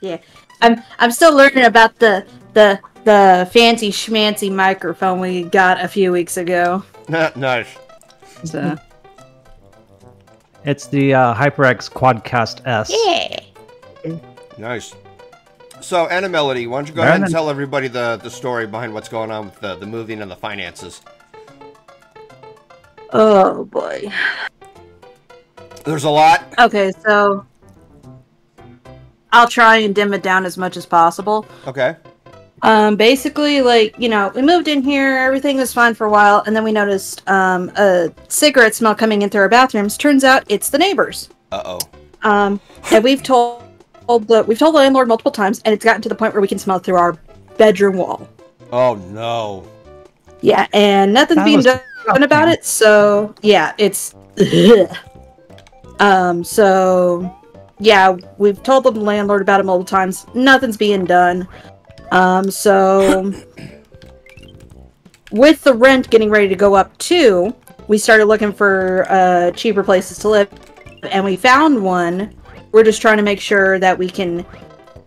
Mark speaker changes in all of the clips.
Speaker 1: Yeah, I'm I'm still learning about the the the fancy schmancy microphone we got a few weeks ago.
Speaker 2: nice.
Speaker 1: So
Speaker 3: It's the uh, HyperX Quadcast S.
Speaker 1: yeah.
Speaker 2: Nice. So, Anna Melody, why don't you go
Speaker 3: Very
Speaker 2: ahead and tell everybody the, the story behind what's going on with the, the moving and the finances?
Speaker 1: Oh boy.
Speaker 2: There's a lot.
Speaker 1: Okay, so I'll try and dim it down as much as possible.
Speaker 2: Okay.
Speaker 1: Um, basically, like you know, we moved in here, everything was fine for a while, and then we noticed um, a cigarette smell coming in through our bathrooms. Turns out it's the neighbors.
Speaker 2: Uh oh.
Speaker 1: Um, and we've told told the we've told the landlord multiple times, and it's gotten to the point where we can smell it through our bedroom wall.
Speaker 2: Oh no.
Speaker 1: Yeah, and nothing's
Speaker 3: That
Speaker 1: being
Speaker 3: was
Speaker 1: done about it. So yeah, it's. um. So yeah, we've told the landlord about it multiple times. Nothing's being done. Um. So with the rent getting ready to go up too, we started looking for uh, cheaper places to live, and we found one. We're just trying to make sure that we can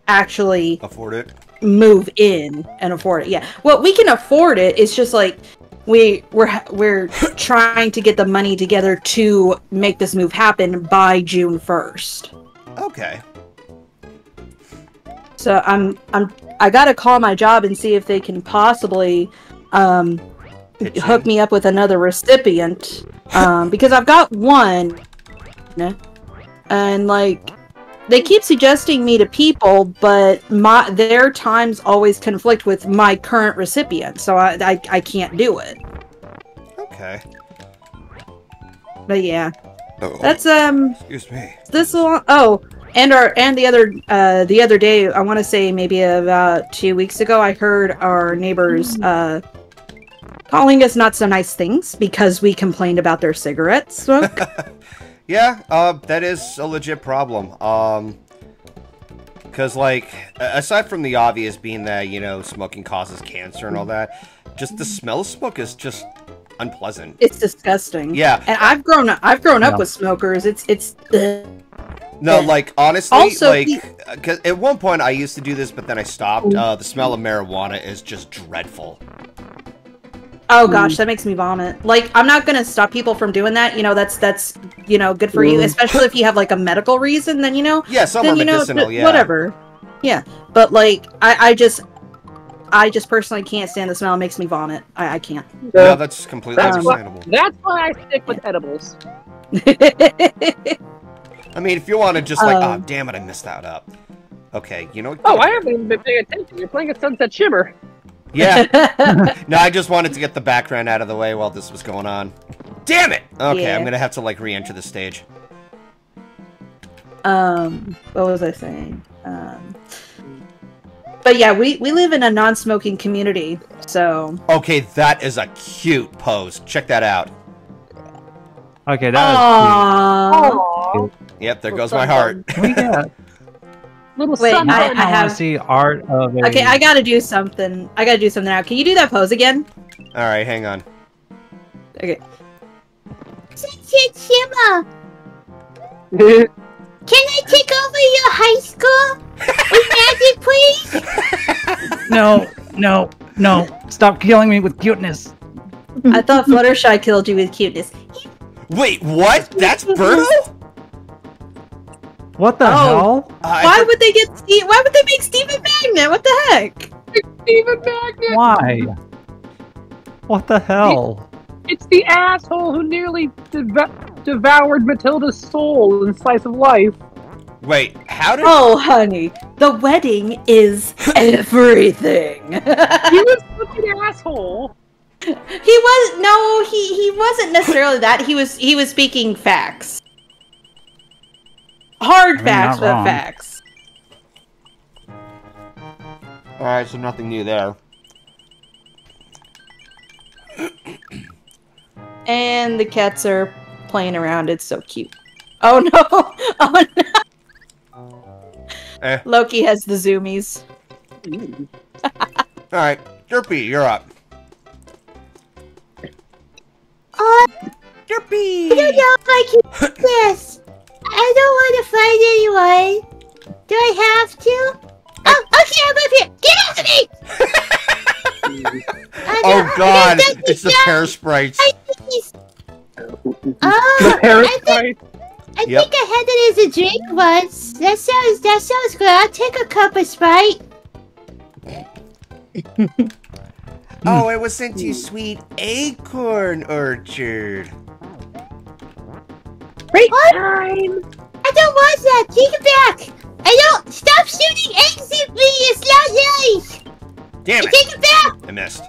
Speaker 1: actually
Speaker 2: Afford it.
Speaker 1: move in and afford it. Yeah. Well, we can afford it. It's just like we we're we're trying to get the money together to make this move happen by June 1st.
Speaker 2: Okay.
Speaker 1: So I'm I'm I got to call my job and see if they can possibly um hook me up with another recipient um because I've got one and like they keep suggesting me to people but my their times always conflict with my current recipient so I I, I can't do it
Speaker 2: Okay.
Speaker 1: but yeah
Speaker 2: Uh-oh.
Speaker 1: that's um
Speaker 2: Excuse me.
Speaker 1: this long oh and our and the other uh the other day i want to say maybe about two weeks ago i heard our neighbors uh calling us not so nice things because we complained about their cigarette smoke
Speaker 2: Yeah, uh, that is a legit problem. Um, because like, aside from the obvious being that you know smoking causes cancer and all that, just the smell of smoke is just unpleasant.
Speaker 1: it's disgusting
Speaker 2: Yeah.
Speaker 1: and i've grown up i've grown up
Speaker 3: Yeah.
Speaker 1: with smokers it's it's ugh.
Speaker 2: No, like honestly,
Speaker 1: Also,
Speaker 2: like
Speaker 1: he-
Speaker 2: because at one point I used to do this, but then I stopped. Uh, the smell of marijuana is just dreadful.
Speaker 1: oh gosh that makes me vomit like i'm not gonna stop people from doing that you know that's that's you know good for you especially if you have like a medical reason then you know
Speaker 2: Yeah, some are
Speaker 1: then you know
Speaker 2: medicinal. yeah,
Speaker 1: whatever yeah but like i i just i just personally can't stand the smell it makes me vomit i, I can't
Speaker 2: No, that's completely
Speaker 4: That's what-
Speaker 2: understandable.
Speaker 4: That's why I stick with edibles.
Speaker 2: I mean, if you want to just like, oh
Speaker 1: Um,
Speaker 2: damn it, I missed that up. Okay, you know.
Speaker 4: Oh, I haven't even been paying attention. You're playing a Sunset Shimmer.
Speaker 2: Yeah. no, I just wanted to get the background out of the way while this was going on. Damn it! Okay,
Speaker 1: Yeah.
Speaker 2: I'm gonna have to like re-enter the stage.
Speaker 1: um what was i saying um but yeah we we live in a non-smoking community so
Speaker 2: Okay, that is a cute pose. Check that out.
Speaker 3: Okay, that
Speaker 1: Aww.
Speaker 4: Aww.
Speaker 2: Yep, there goes my heart.
Speaker 3: We got-
Speaker 4: Little
Speaker 1: Wait. I-
Speaker 3: I,
Speaker 1: I have-
Speaker 3: to see art of a.
Speaker 1: okay i gotta do something i gotta do something now can you do that pose again
Speaker 2: All right, hang on.
Speaker 1: okay
Speaker 5: Shimmer, can I take over your high school with magic, please?
Speaker 3: No, no, no! Stop killing me with cuteness.
Speaker 1: i thought fluttershy killed you with cuteness
Speaker 2: Wait, what? That's Birdo?
Speaker 3: What the
Speaker 1: Oh.
Speaker 3: hell?
Speaker 2: Uh,
Speaker 1: why would they get Steve? Why would they make Steven Magnet? What the heck?
Speaker 4: Steven Magnet.
Speaker 3: Why? What the hell?
Speaker 4: It's the asshole who nearly deva- devoured Matilda's soul in Slice of Life.
Speaker 2: Wait, how did?
Speaker 1: Oh, honey, the wedding is everything.
Speaker 4: He was such an asshole.
Speaker 1: he was no, he he wasn't necessarily that. He was he was speaking facts, hard
Speaker 3: mean,
Speaker 1: facts,
Speaker 3: not
Speaker 1: but
Speaker 3: wrong.
Speaker 1: facts.
Speaker 2: All right, so nothing new there.
Speaker 1: And the cats are playing around. It's so cute. Oh no! Oh no!
Speaker 2: Eh.
Speaker 1: Loki has the zoomies.
Speaker 2: All right, Derpy, you're up.
Speaker 5: Uh,
Speaker 2: Derpy.
Speaker 5: I don't know if I can do this. I don't want to fight anyone. Do I have to? Oh, okay, I'm up here. Get off of me!
Speaker 2: Oh
Speaker 5: don't-
Speaker 2: god,
Speaker 5: I don't
Speaker 2: it's the
Speaker 5: think
Speaker 2: pear sprites.
Speaker 5: Oh, I think. I
Speaker 2: Yep.
Speaker 5: think I had it as a drink once. That sounds that sounds good. I'll take a cup of Sprite.
Speaker 2: Oh, it was sent to sweet acorn orchard.
Speaker 5: What? I don't want that. Take it back. I don't. Stop shooting eggs at me. It's not nice.
Speaker 2: Damn it,
Speaker 5: Take it back.
Speaker 2: I missed.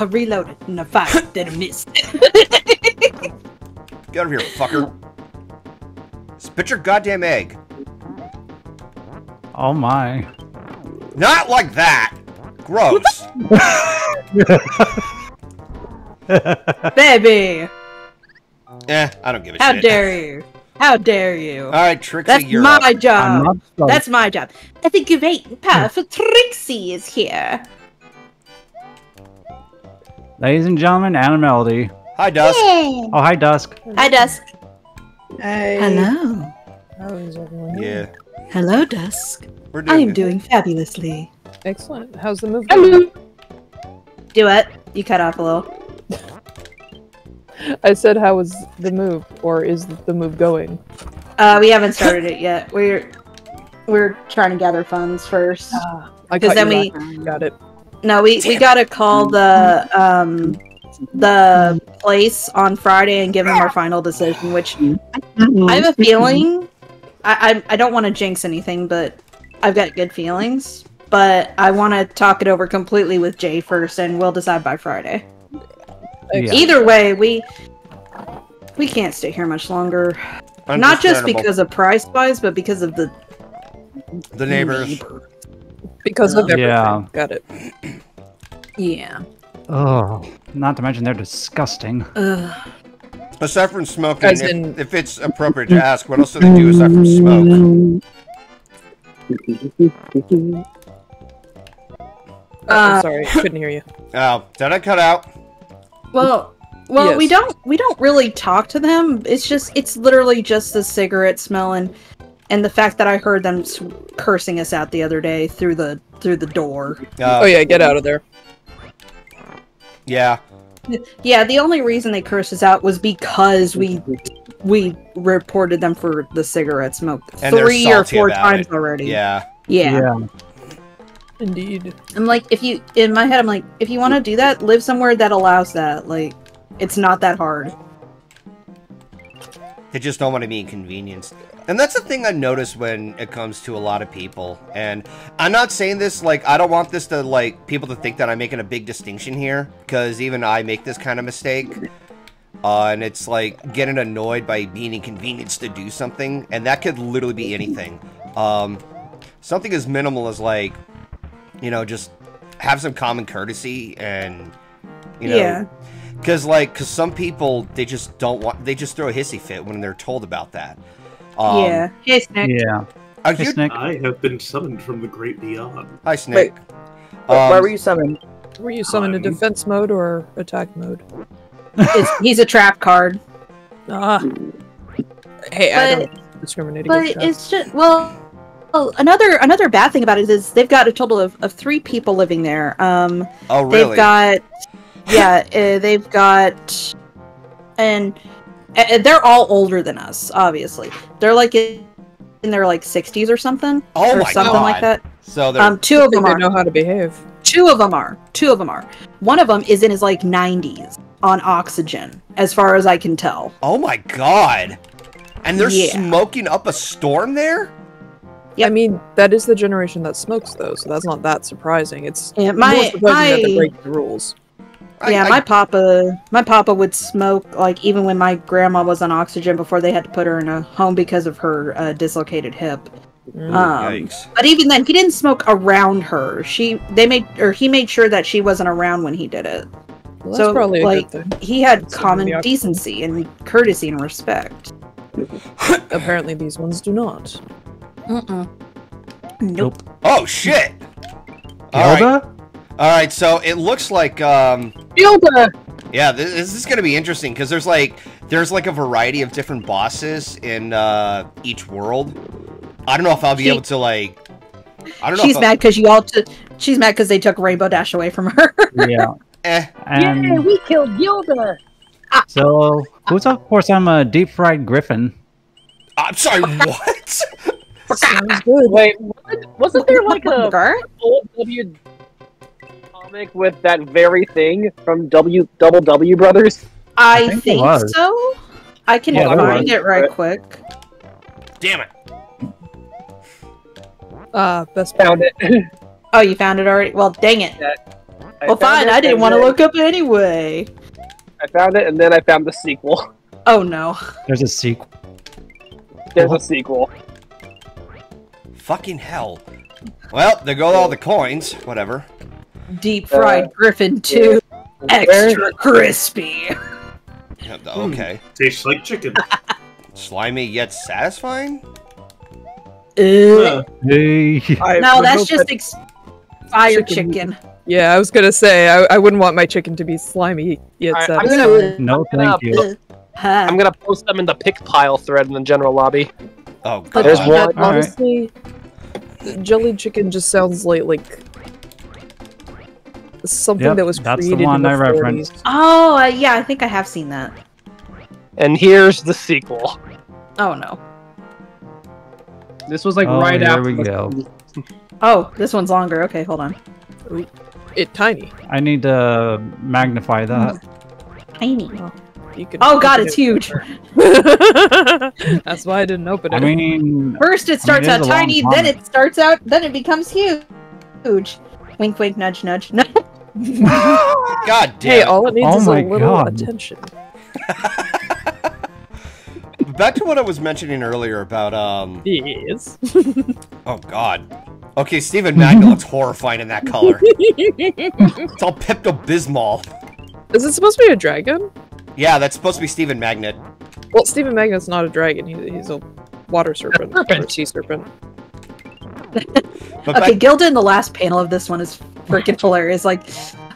Speaker 1: I reloaded and I fired, then I missed.
Speaker 2: Get out of here, fucker. Spit your goddamn egg.
Speaker 3: Oh my.
Speaker 2: Not like that. Gross.
Speaker 1: Baby,
Speaker 2: eh, I don't give a
Speaker 1: how
Speaker 2: shit.
Speaker 1: How dare you? How dare you?
Speaker 2: All right, Trixie,
Speaker 1: That's
Speaker 2: you're
Speaker 1: my
Speaker 2: up.
Speaker 3: I'm
Speaker 1: job.
Speaker 3: not
Speaker 1: That's my job. I think great and powerful Trixie is here.
Speaker 3: Ladies and gentlemen, Anna Melody.
Speaker 2: Hi, Dusk.
Speaker 5: Yeah.
Speaker 3: Oh, hi, Dusk.
Speaker 1: Hi, Dusk.
Speaker 6: Hey.
Speaker 1: Hello.
Speaker 6: How is everyone?
Speaker 2: Yeah,
Speaker 1: Hello, Dusk.
Speaker 2: we're
Speaker 1: I am
Speaker 2: good.
Speaker 1: doing fabulously.
Speaker 6: Excellent. How's the move going?
Speaker 1: Do it. You cut off a little.
Speaker 6: I said, how is the move, or is the move going?
Speaker 1: Uh, we haven't started it yet. We're we're trying to gather funds first.
Speaker 6: I
Speaker 1: 'Cause
Speaker 6: caught
Speaker 1: then
Speaker 6: you
Speaker 1: we-
Speaker 6: got it.
Speaker 1: No, we we gotta call the um the place on Friday and give them our final decision. Which I have a feeling. I I, I don't want to jinx anything, but I've got good feelings. But I want to talk it over completely with Jay first, and we'll decide by Friday.
Speaker 3: Yeah.
Speaker 1: Either way, we we can't stay here much longer. Not just because of price wise, but because of the
Speaker 2: the neighbors.
Speaker 6: Because of everything.
Speaker 3: Yeah.
Speaker 6: Got it.
Speaker 1: Yeah.
Speaker 3: Oh, not to mention they're disgusting.
Speaker 1: Ugh.
Speaker 2: Aside from smoking, if,
Speaker 6: in-
Speaker 2: if it's appropriate to ask, what else do they do aside from smoke?
Speaker 6: Oh,
Speaker 1: Uh,
Speaker 6: I'm sorry, couldn't hear you.
Speaker 2: Oh, did I cut out?
Speaker 1: Well, well, we don't we don't really talk to them. It's just it's literally just the cigarette smell and and the fact that I heard them s- cursing us out the other day through the through the door.
Speaker 2: Uh,
Speaker 6: Oh yeah, get out of there.
Speaker 2: yeah.
Speaker 1: Yeah, the only reason they cursed us out was because we we reported them for the cigarette smoke
Speaker 2: And
Speaker 1: three or four times
Speaker 2: it.
Speaker 1: already.
Speaker 2: Yeah.
Speaker 1: yeah.
Speaker 6: Indeed.
Speaker 1: I'm like, if you in my head, I'm like, if you want to do that, live somewhere that allows that. Like, it's not that hard.
Speaker 2: They just don't want to be inconvenienced. And that's the thing I notice when it comes to a lot of people. And I'm not saying this like I don't want this to like people to think that I'm making a big distinction here because even I make this kind of mistake. Uh, and it's like getting annoyed by being inconvenienced to do something, and that could literally be anything. Um, something as minimal as like, you know, just have some common courtesy and, you know,
Speaker 1: Yeah.
Speaker 2: Because like, because some people they just don't want, they just throw a hissy fit when they're told about that. Um,
Speaker 1: yeah. Hey, Snack.
Speaker 3: Yeah.
Speaker 2: Are
Speaker 3: Hey,
Speaker 2: you,
Speaker 3: Snick.
Speaker 7: I have been summoned from the great beyond.
Speaker 2: hi, Snake.
Speaker 6: Why
Speaker 2: Um,
Speaker 6: were you summoned? Were you summoned in
Speaker 7: Um,
Speaker 6: defense mode or attack mode?
Speaker 1: He's a trap card.
Speaker 6: Ah. Hey, I don't discriminate
Speaker 1: But
Speaker 6: against that.
Speaker 1: it's just well, well, another another bad thing about it is they've got a total of, of three people living there. Um,
Speaker 2: Oh, really?
Speaker 1: they've got yeah, uh, they've got and uh, they're all older than us. Obviously, they're like in, in their like sixties or something,
Speaker 2: oh
Speaker 1: or
Speaker 2: my
Speaker 1: something
Speaker 2: god!
Speaker 1: like that.
Speaker 2: So they're
Speaker 1: Um, two of them are.
Speaker 6: know how to behave.
Speaker 1: Two of them are. Two of them are. One of them is in his like nineties on oxygen, as far as I can tell.
Speaker 2: oh my god! And they're
Speaker 1: Yeah.
Speaker 2: smoking up a storm there.
Speaker 1: Yep.
Speaker 6: I mean, that is the generation that smokes, though, so that's not that surprising. It's
Speaker 1: Yeah,
Speaker 6: more
Speaker 1: my
Speaker 6: surprising that they break the rules.
Speaker 2: I-
Speaker 1: yeah,
Speaker 2: I-
Speaker 1: my papa, my papa would smoke like even when my grandma was on oxygen before they had to put her in a home because of her uh, dislocated hip.
Speaker 6: Mm.
Speaker 1: Um,
Speaker 2: Yikes!
Speaker 1: but even then, he didn't smoke around her. She, they made, or he made sure that she wasn't around when he did it.
Speaker 6: Well, that's
Speaker 1: so,
Speaker 6: probably a
Speaker 1: like-
Speaker 6: good thing.
Speaker 1: He had
Speaker 6: That's
Speaker 1: common decency and courtesy and respect.
Speaker 6: Apparently, these ones do not.
Speaker 1: Mm-mm. Nope.
Speaker 2: Oh shit! All right. All right. So it looks like um,
Speaker 4: Gilda!
Speaker 2: Yeah, this, this is going to be interesting because there's like there's like a variety of different bosses in uh, each world. I don't know if I'll be
Speaker 1: She-
Speaker 2: able to like. I don't know.
Speaker 1: She's
Speaker 2: if
Speaker 1: mad because you all. T- she's mad because they took Rainbow Dash away from her.
Speaker 3: Yeah.
Speaker 2: Eh.
Speaker 3: And
Speaker 4: Yay, we killed Gilda!
Speaker 3: so, who's of course I'm a deep fried griffin.
Speaker 2: I'm sorry. What?
Speaker 6: Sounds good.
Speaker 4: Wait, what? wasn't there like a
Speaker 1: Gar?
Speaker 4: old W comic with that very thing from W Double W Brothers?
Speaker 1: I,
Speaker 3: think
Speaker 1: think, so. I can
Speaker 3: Yeah,
Speaker 1: find it right quick.
Speaker 2: Damn it!
Speaker 6: Ah, best
Speaker 4: Found it.
Speaker 1: Oh, you found it already? Well, dang it.
Speaker 4: I
Speaker 1: well, fine.
Speaker 4: it,
Speaker 1: I didn't want to look up anyway.
Speaker 4: I found it, and then I found the sequel.
Speaker 1: Oh no.
Speaker 3: There's a sequel.
Speaker 4: There's a sequel.
Speaker 2: Fucking hell. Well, there go all the coins. Whatever.
Speaker 1: Deep fried griffin too. Extra crispy.
Speaker 2: Yeah, Okay.
Speaker 7: Tastes like chicken.
Speaker 2: Slimy yet satisfying.
Speaker 7: Uh,
Speaker 3: Hey.
Speaker 1: No, that's just
Speaker 6: that-
Speaker 1: expired
Speaker 6: chicken-
Speaker 1: chicken.
Speaker 6: yeah, I was gonna say I, I wouldn't want my chicken to be slimy yet
Speaker 4: Alright, I'm
Speaker 6: satisfying.
Speaker 4: gonna-
Speaker 3: No,
Speaker 4: I'm gonna
Speaker 3: thank you.
Speaker 1: Huh.
Speaker 4: I'm gonna post them in the pick pile thread in the general lobby.
Speaker 2: Oh
Speaker 1: But
Speaker 2: god.
Speaker 4: There's
Speaker 6: But
Speaker 4: one.
Speaker 6: honestly, jellied chicken just sounds like like something
Speaker 3: Yep,
Speaker 6: that was
Speaker 3: that's the
Speaker 6: created
Speaker 3: one
Speaker 6: in the
Speaker 3: I
Speaker 6: 40s.
Speaker 3: referenced.
Speaker 1: Oh, uh, yeah, I think I have seen that.
Speaker 4: And here's the sequel.
Speaker 1: Oh no.
Speaker 8: This was like
Speaker 3: Oh,
Speaker 8: right
Speaker 3: here
Speaker 8: after.
Speaker 3: we go.
Speaker 1: Oh, this one's longer. Okay, hold on.
Speaker 6: It tiny.
Speaker 3: I need to magnify that.
Speaker 1: Tiny.
Speaker 6: You
Speaker 1: Oh god,
Speaker 6: open
Speaker 1: it's
Speaker 6: it.
Speaker 1: huge.
Speaker 6: That's why I didn't open it.
Speaker 3: I mean,
Speaker 1: First it starts
Speaker 3: it is
Speaker 1: out
Speaker 3: a long
Speaker 1: tiny, then it starts out, then it becomes huge. huge. Huge. Wink, wink, nudge, nudge. No.
Speaker 2: God damn.
Speaker 6: hey, all it needs
Speaker 3: Oh
Speaker 6: is a little
Speaker 3: God.
Speaker 6: attention.
Speaker 2: Back to what I was mentioning earlier about um.
Speaker 6: Yes.
Speaker 2: Oh god. Okay, Steven Magnet looks horrifying in that color. It's all Pepto Bismol.
Speaker 6: Is it supposed to be a dragon?
Speaker 2: Yeah, that's supposed to be Steven Magnet.
Speaker 6: Well, Steven Magnet's not a dragon. He, he's a water serpent. Or
Speaker 4: Serpent.
Speaker 6: sea serpent.
Speaker 2: But
Speaker 1: Okay,
Speaker 2: back,
Speaker 1: Gilda in the last panel of this one is freaking hilarious. Like,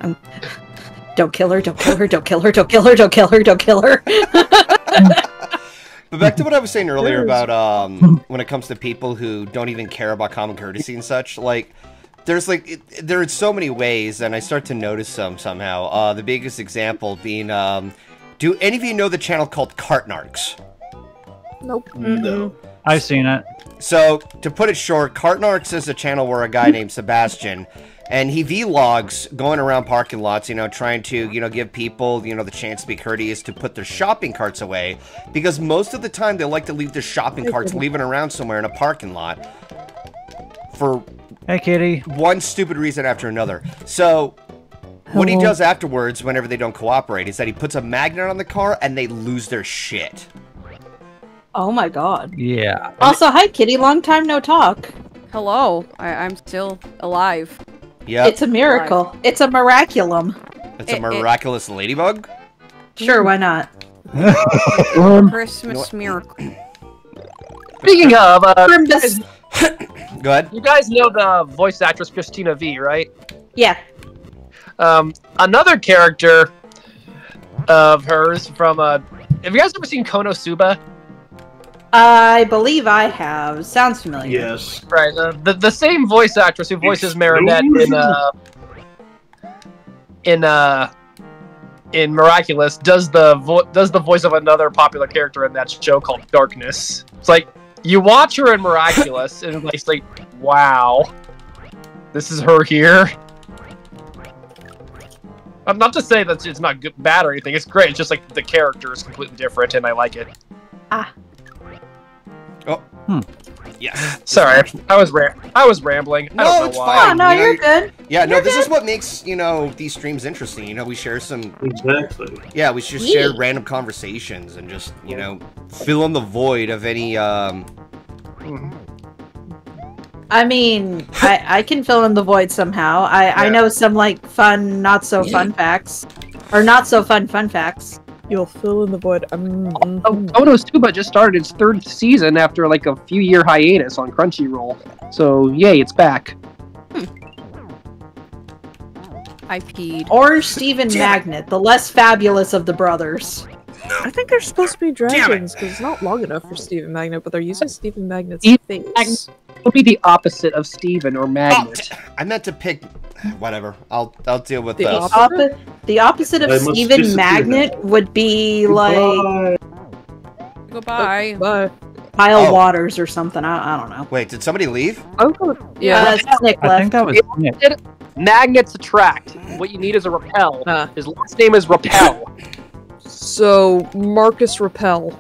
Speaker 1: um, don't kill her, don't kill her, don't kill her, don't kill her, don't kill her, don't kill her.
Speaker 2: but back to what I was saying earlier about um when it comes to people who don't even care about common courtesy and such, like there's like it, there are so many ways, and I start to notice some somehow. Uh, the biggest example being um, do any of you know the channel called Cart Narcs?
Speaker 6: Nope.
Speaker 7: no.
Speaker 3: I've seen it.
Speaker 2: So, to put it short, Cart Narcs is a channel where a guy named Sebastian, and he vlogs going around parking lots, you know, trying to, you know, give people, you know, the chance to be courteous to put their shopping carts away, because most of the time they like to leave their shopping carts leaving around somewhere in a parking lot for
Speaker 3: Hey, kitty.
Speaker 2: one stupid reason after another. So, what he does afterwards, whenever they don't cooperate, is that he puts a magnet on the car and they lose their shit.
Speaker 1: Oh my god.
Speaker 3: Yeah.
Speaker 1: Also, hi Kitty, long time no talk.
Speaker 9: Hello, I- I'm still alive.
Speaker 2: Yeah,
Speaker 1: It's a miracle. It's a miraculum.
Speaker 2: it's a
Speaker 9: it- it-
Speaker 2: miraculous ladybug.
Speaker 1: Sure, why not?
Speaker 9: Christmas
Speaker 2: You
Speaker 9: miracle.
Speaker 4: Speaking of, uh,
Speaker 1: Crimbus.
Speaker 2: Go ahead.
Speaker 4: you guys know the voice actress Cristina Vee, right?
Speaker 1: Yeah.
Speaker 4: Um, another character of hers from uh, have you guys ever seen Konosuba?
Speaker 1: I believe I have. Sounds familiar.
Speaker 7: Yes.
Speaker 4: Right, uh, the the same voice actress who voices Marinette in uh in uh in Miraculous does the vo- does the voice of another popular character in that show called Darkness. It's like you watch her in Miraculous and it's like, like wow, this is her here. I'm not to say that it's not good, bad or anything. It's great. It's just like the character is completely different, and I like it.
Speaker 2: Yeah.
Speaker 4: Sorry, I was ra- I was rambling. I don't know
Speaker 2: it's
Speaker 4: why.
Speaker 1: Oh,
Speaker 2: fine.
Speaker 1: no,
Speaker 2: You know,
Speaker 1: you're good.
Speaker 2: Yeah, no,
Speaker 1: You're
Speaker 2: this is what makes, you know, these streams interesting. You know, we share some,
Speaker 7: Exactly.
Speaker 2: yeah, we just share random conversations and just, you know, fill in the void of any, um,
Speaker 1: I mean, I, I can fill in the void somehow. I, I know some like fun, not so fun facts, or not so fun fun facts.
Speaker 6: You'll fill in the void. Um,
Speaker 8: Oh,
Speaker 6: mm.
Speaker 8: Konosuba just started its third season after like a few year hiatus on Crunchyroll. So yay, it's back.
Speaker 9: I peed.
Speaker 1: Or Steven Magnet, the less fabulous of the brothers.
Speaker 6: I think they're supposed to be dragons because it's not long enough for Steven Magnet, but they're using Steven Magnet's
Speaker 8: Steven
Speaker 6: face.
Speaker 8: Magnet. It'll be the opposite of Steven or
Speaker 2: Oh,
Speaker 8: Magnet.
Speaker 2: d- I meant to pick. Whatever. I'll I'll deal with
Speaker 6: The
Speaker 2: this.
Speaker 6: opposite?
Speaker 1: The opposite of
Speaker 7: I must
Speaker 1: Steven
Speaker 7: disappear
Speaker 1: Magnet would be like
Speaker 9: Goodbye.
Speaker 6: Oh, Bye.
Speaker 1: Kyle
Speaker 2: Oh.
Speaker 1: Waters or something. I, I don't know.
Speaker 2: Wait, did somebody leave?
Speaker 6: Oh, good.
Speaker 1: Yeah,
Speaker 6: Yeah.
Speaker 1: Nick
Speaker 3: I think that was Nick.
Speaker 8: Magnets attract. What you need is a repel.
Speaker 6: Huh.
Speaker 8: His last name is Repel.
Speaker 6: So Marcus Repel.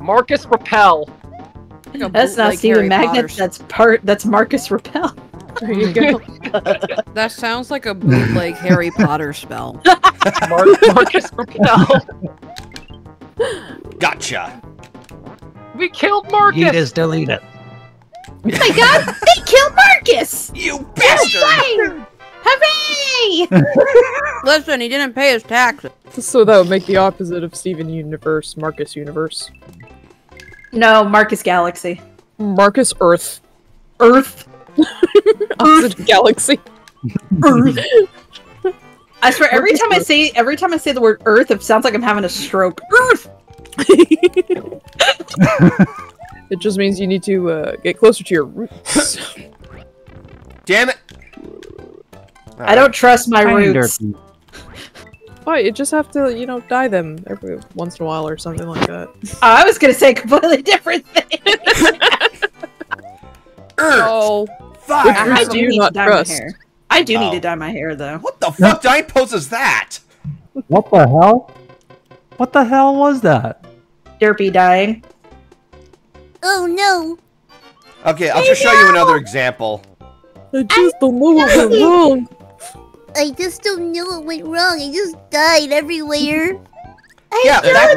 Speaker 8: Marcus Repel.
Speaker 9: Like
Speaker 1: That's not
Speaker 9: bootleg
Speaker 1: Steven
Speaker 9: Harry
Speaker 1: Magnet.
Speaker 9: Potter.
Speaker 1: That's part. That's Marcus Repel.
Speaker 6: There you go.
Speaker 9: That sounds like a bootleg Harry Potter spell.
Speaker 8: Mar- Marcus Repel.
Speaker 2: Gotcha.
Speaker 8: We killed Marcus.
Speaker 3: He is deleted.
Speaker 5: Oh my god, they killed Marcus!
Speaker 2: You bastard!
Speaker 5: Hooray!
Speaker 9: Listen, he didn't pay his taxes.
Speaker 6: so that would make the opposite of Steven Universe, Marcus Universe.
Speaker 1: No, Marcus Galaxy.
Speaker 6: Marcus Earth.
Speaker 1: Earth.
Speaker 6: Opposite Galaxy.
Speaker 1: Earth. I swear, every time I say every time I say the word Earth, it sounds like I'm having a stroke. Earth.
Speaker 6: It just means you need to uh, get closer to your roots.
Speaker 2: Damn it!
Speaker 1: I don't trust my
Speaker 3: Tiny
Speaker 1: roots.
Speaker 3: Derpy.
Speaker 6: Why? You just have to, you know, dye them every once in a while or something like that.
Speaker 1: Oh, I was gonna say a completely different thing.
Speaker 9: Oh,
Speaker 2: fuck!
Speaker 1: I
Speaker 6: Roots
Speaker 1: do
Speaker 6: do
Speaker 1: need to
Speaker 6: not
Speaker 1: dye
Speaker 6: trust?
Speaker 1: my hair. I do need
Speaker 2: Oh.
Speaker 1: to dye my hair though.
Speaker 2: What the fuck dye pose is that?
Speaker 3: What the hell? What the hell was that?
Speaker 1: Derpy dyeing.
Speaker 5: Oh no.
Speaker 2: Okay, I'll just show you another example.
Speaker 6: I just don't know what went wrong.
Speaker 5: I just don't know what went wrong. I just died everywhere. I
Speaker 2: yeah, that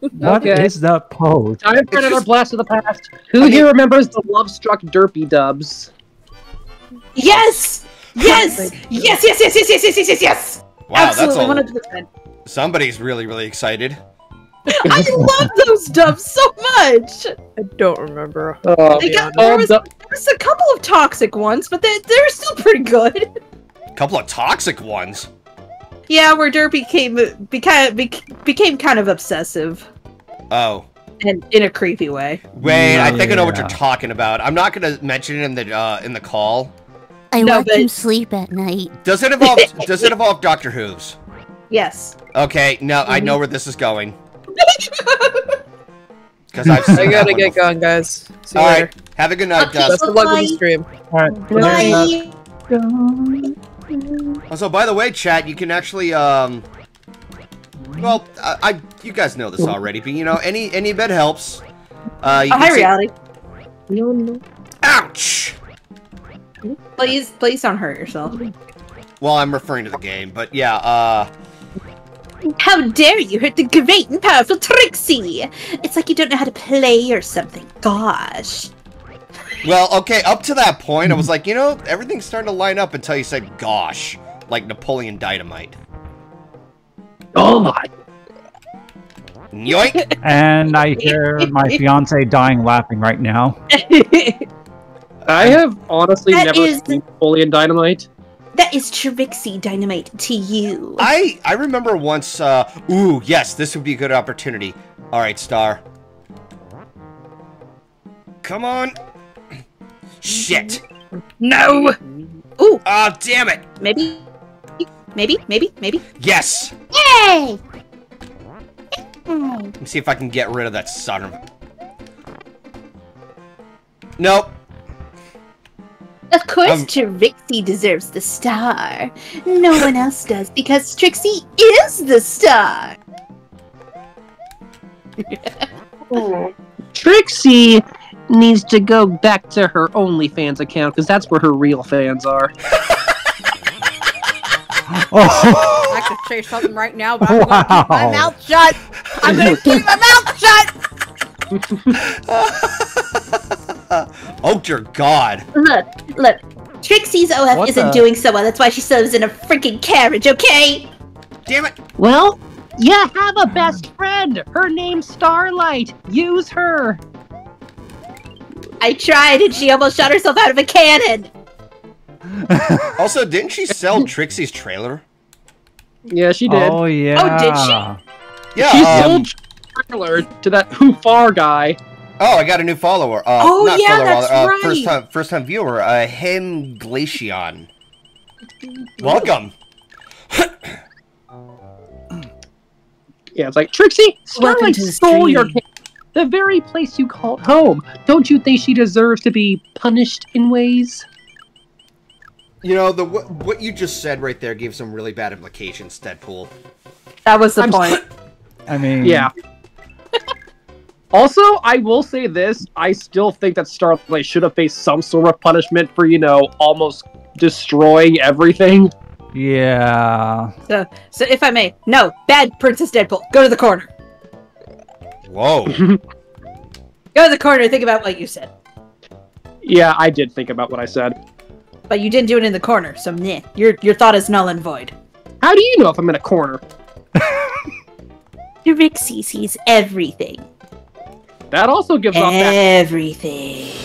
Speaker 2: pose.
Speaker 3: What
Speaker 8: okay.
Speaker 3: is that pose?
Speaker 8: Time for another blast of the past. Who
Speaker 2: okay.
Speaker 8: here remembers the love-struck derpy dubs?
Speaker 1: Yes! Yes! yes! Yes! Yes! Yes! Yes! Yes! Yes! Yes!
Speaker 2: Wow,
Speaker 1: Absolutely,
Speaker 2: that's a...
Speaker 1: 100%.
Speaker 2: Somebody's really, really excited.
Speaker 1: I love those dubs so much.
Speaker 6: I don't remember.
Speaker 8: Oh,
Speaker 1: They got- there was-
Speaker 8: the-
Speaker 1: There's a couple of toxic ones, but they they're still pretty good.
Speaker 2: A couple of toxic ones.
Speaker 1: Yeah, where Derpy came became became kind of obsessive
Speaker 2: Oh.
Speaker 1: and in a creepy way.
Speaker 2: Wait, I think I know what you're talking about. I'm not gonna mention it in the uh, in the call.
Speaker 5: I
Speaker 1: No,
Speaker 5: watch
Speaker 1: but-
Speaker 5: him sleep at night.
Speaker 2: Does it involve Does it involve Doctor Whooves?
Speaker 1: Yes.
Speaker 2: Okay, no, I
Speaker 1: Mm-hmm.
Speaker 2: know where this is going. Because I've seen
Speaker 6: I gotta get
Speaker 2: before.
Speaker 6: going, guys. See you
Speaker 2: All
Speaker 6: later.
Speaker 2: have a good night,
Speaker 1: Okay.
Speaker 2: Dust.
Speaker 6: Best of luck with the stream.
Speaker 3: Alright.
Speaker 5: Bye.
Speaker 2: Also, by the way, chat, you can actually um. Well, I, I you guys know this already, but you know, any any bit helps. Uh, you
Speaker 1: Oh,
Speaker 2: can
Speaker 1: hi,
Speaker 2: say-
Speaker 1: reality.
Speaker 2: Ouch!
Speaker 1: Please, please don't hurt yourself.
Speaker 2: Well, I'm referring to the game, but yeah. Uh,
Speaker 1: How dare you hurt the great and powerful Trixie? It's like you don't know how to play or something. Gosh.
Speaker 2: well, okay. Up to that point, I was like, you know, everything's starting to line up until you said "gosh," like Napoleon Dynamite.
Speaker 8: Oh God.
Speaker 2: Yoink!
Speaker 3: And I hear my fiance dying laughing right now.
Speaker 8: I have honestly
Speaker 1: That
Speaker 8: never
Speaker 1: is-
Speaker 8: seen Napoleon Dynamite.
Speaker 1: That is Trixie Dynamite to you.
Speaker 2: I I remember once. Uh, ooh, yes, this would be a good opportunity. All right, Star. Come on. Shit.
Speaker 1: No. Ooh,
Speaker 2: Oh, damn it.
Speaker 1: maybe, maybe, maybe, maybe.
Speaker 2: Yes.
Speaker 5: Yay.
Speaker 2: Let me see if I can get rid of that son of. a- Nope.
Speaker 5: Of course,
Speaker 2: Um,
Speaker 5: Trixie deserves the star. No one else does because Trixie is the star.
Speaker 8: Trixie needs to go back to her OnlyFans account because that's where her real fans are.
Speaker 3: Oh,
Speaker 9: I could say something right now, but I'm gonna keep my mouth shut. I'm gonna keep my mouth shut.
Speaker 2: oh dear God.
Speaker 5: Look, look. Trixie's OF
Speaker 3: What
Speaker 5: isn't
Speaker 3: the-
Speaker 5: doing so well. That's why she lives in a freaking carriage, okay?
Speaker 2: Damn it.
Speaker 8: Well, you have a best friend. Her name's Starlight. Use her.
Speaker 5: I tried and she almost shot herself out of a cannon.
Speaker 2: Also, didn't she sell Trixie's trailer?
Speaker 8: Yeah, she did.
Speaker 3: oh yeah.
Speaker 1: Oh, did she?
Speaker 2: Yeah.
Speaker 4: she
Speaker 2: um,
Speaker 4: sold trailer to that Who Far guy.
Speaker 2: Oh, I got a new follower. Uh,
Speaker 1: Oh,
Speaker 2: not
Speaker 1: yeah,
Speaker 2: follower,
Speaker 1: that's
Speaker 2: uh,
Speaker 1: right.
Speaker 2: First time, first time viewer. Uh, him Glacion. Welcome.
Speaker 4: Yeah, it's like Trixie,
Speaker 1: Welcome
Speaker 4: Starlight stole your
Speaker 1: stream.
Speaker 4: ca- the very place you called home. Don't you think she deserves to be punished in ways?
Speaker 2: You know the what, what you just said right there gave some really bad implications, Deadpool.
Speaker 1: That was the
Speaker 4: I'm
Speaker 1: point.
Speaker 3: I mean,
Speaker 4: Yeah. Also, I will say this: I still think that Starlight should have faced some sort of punishment for you know almost destroying everything.
Speaker 3: Yeah.
Speaker 1: So, so if I may, no, bad Princess Deadpool. Go to the corner.
Speaker 2: Whoa.
Speaker 1: Go to the corner. Think about what you said,
Speaker 4: Yeah, I did think about what I said.
Speaker 1: but you didn't do it in the corner. So, meh. Your your thought is null and void.
Speaker 4: How do you know if I'm in a corner?
Speaker 10: Trixie sees everything.
Speaker 4: That also gives off that
Speaker 1: Everything.